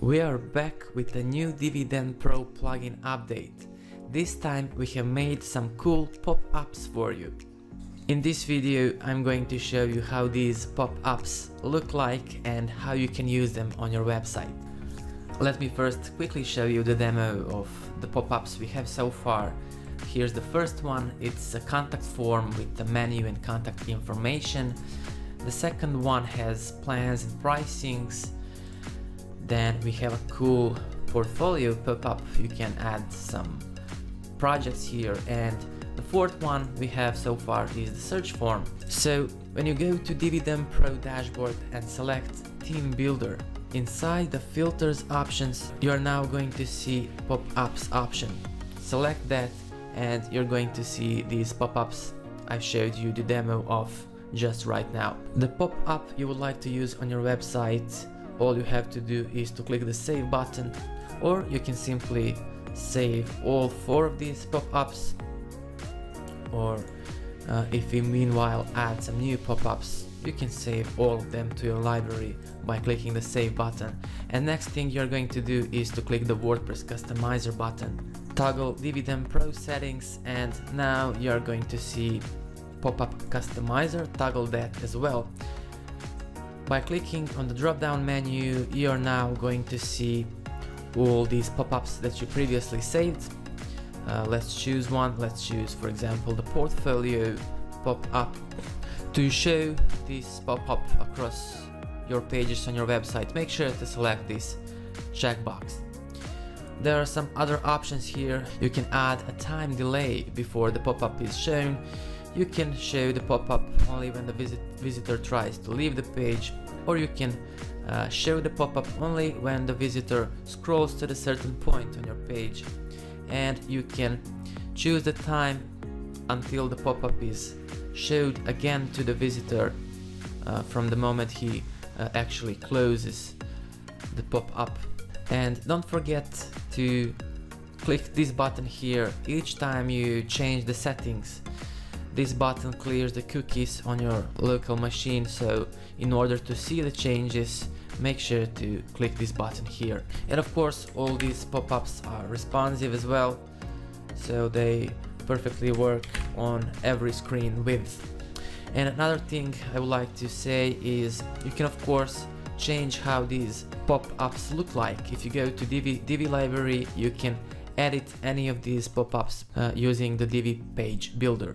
We are back with a new Divi-Den Pro plugin update. This time we have made some cool pop-ups for you. In this video I'm going to show you how these pop-ups look like and how you can use them on your website. Let me first quickly show you the demo of the pop-ups we have so far. Here's the first one, it's a contact form with the menu and contact information. The second one has plans and pricings then we have a cool portfolio pop-up. You can add some projects here. And the fourth one we have so far is the search form. So when you go to Divi-Den Pro dashboard and select Theme Builder, inside the filters options, you're now going to see pop-ups option. Select that and you're going to see these pop-ups I showed you the demo of just right now. The pop-up you would like to use on your website all you have to do is to click the save button or you can simply save all four of these pop-ups. Or uh, if you meanwhile add some new pop-ups you can save all of them to your library by clicking the save button. And next thing you're going to do is to click the WordPress customizer button. Toggle Divi-Den Pro settings and now you're going to see pop-up customizer. Toggle that as well by clicking on the drop-down menu, you are now going to see all these pop-ups that you previously saved. Uh, let's choose one. Let's choose, for example, the portfolio pop-up. To show this pop-up across your pages on your website, make sure to select this checkbox. There are some other options here. You can add a time delay before the pop-up is shown you can show the pop-up only when the visit visitor tries to leave the page or you can uh, show the pop-up only when the visitor scrolls to a certain point on your page. And you can choose the time until the pop-up is showed again to the visitor uh, from the moment he uh, actually closes the pop-up. And don't forget to click this button here. Each time you change the settings this button clears the cookies on your local machine so in order to see the changes make sure to click this button here. And of course all these pop-ups are responsive as well so they perfectly work on every screen width. And another thing I would like to say is you can of course change how these pop-ups look like. If you go to Divi, Divi library you can edit any of these pop-ups uh, using the Divi page builder